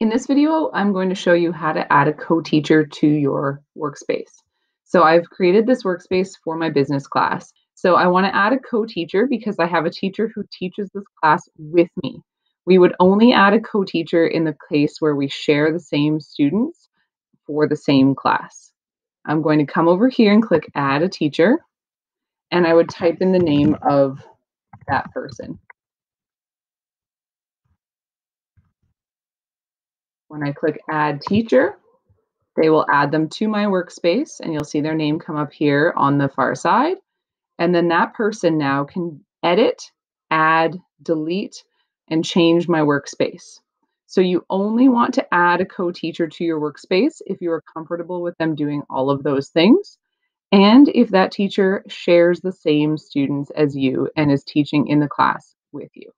In this video, I'm going to show you how to add a co-teacher to your workspace. So I've created this workspace for my business class. So I want to add a co-teacher because I have a teacher who teaches this class with me. We would only add a co-teacher in the case where we share the same students for the same class. I'm going to come over here and click add a teacher and I would type in the name of that person. When I click add teacher, they will add them to my workspace and you'll see their name come up here on the far side. And then that person now can edit, add, delete, and change my workspace. So you only want to add a co-teacher to your workspace if you are comfortable with them doing all of those things. And if that teacher shares the same students as you and is teaching in the class with you.